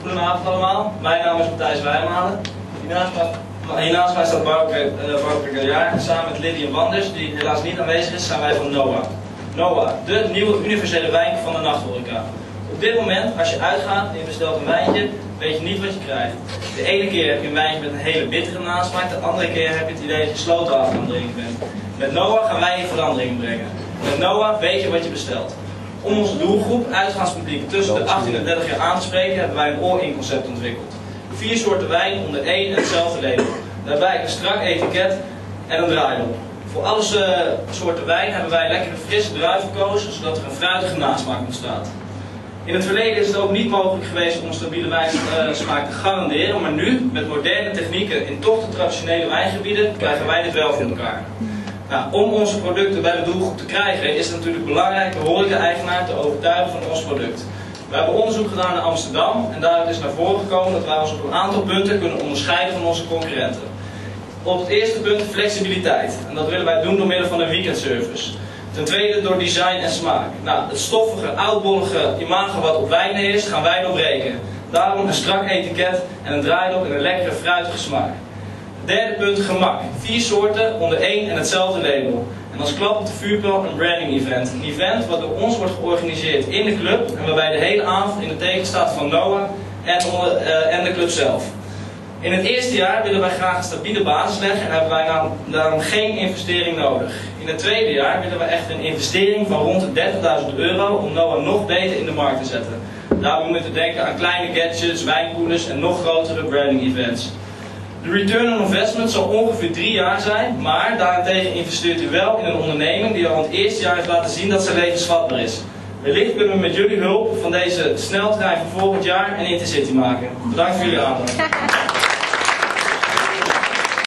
Goedenavond allemaal, mijn naam is Matthijs Wijmalen. Hiernaast, mij staat Barbara uh, Galliard. Samen met Lydia Wanders, die helaas niet aanwezig is, zijn wij van NOAH. NOAH, de nieuwe universele wijn van de nachthoreca. Op dit moment, als je uitgaat en je bestelt een wijntje, weet je niet wat je krijgt. De ene keer heb je een wijntje met een hele bittere nasmaak, de andere keer heb je het idee dat je sloten af aan drinken bent. Met NOAH gaan wij hier verandering brengen. Met NOAH weet je wat je bestelt. Om onze doelgroep, uitgaanspubliek tussen de 18 en 30 jaar aan te spreken, hebben wij een all-in concept ontwikkeld. Vier soorten wijn onder één en hetzelfde label. Daarbij een strak etiket en een draaidop. Voor alle soorten wijn hebben wij lekkere frisse druiven gekozen, zodat er een fruitige nasmaak ontstaat. In het verleden is het ook niet mogelijk geweest om een stabiele wijnsmaak te garanderen, maar nu, met moderne technieken in toch de traditionele wijngebieden, krijgen wij dit wel voor elkaar. Nou, om onze producten bij de doelgroep te krijgen is het natuurlijk belangrijk de horeca-eigenaar te overtuigen van ons product. We hebben onderzoek gedaan naar Amsterdam en daaruit is naar voren gekomen dat wij ons op een aantal punten kunnen onderscheiden van onze concurrenten. Op het eerste punt flexibiliteit. En dat willen wij doen door middel van een weekendservice. Ten tweede door design en smaak. Nou, het stoffige, oudbollige imago wat op wijn is, gaan wij doorbreken. Daarom een strak etiket en een draaidop en een lekkere fruitige smaak. Derde punt, gemak. Vier soorten onder één en hetzelfde label. En als klap op de vuurpijl een branding event. Een event wat door ons wordt georganiseerd in de club en waarbij de hele avond in de teken staat van Noah en, uh, en de club zelf. In het eerste jaar willen wij graag een stabiele basis leggen en hebben wij daarom geen investering nodig. In het tweede jaar willen we echt een investering van rond de 30.000 euro om Noah nog beter in de markt te zetten. Daarom moeten we denken aan kleine gadgets, wijnkoelers en nog grotere branding events. De return on investment zal ongeveer drie jaar zijn, maar daarentegen investeert u wel in een onderneming die al het eerste jaar heeft laten zien dat ze levensvatbaar is. Wellicht kunnen we met jullie hulp van deze sneltrein van volgend jaar een intercity maken. Bedankt voor jullie aandacht.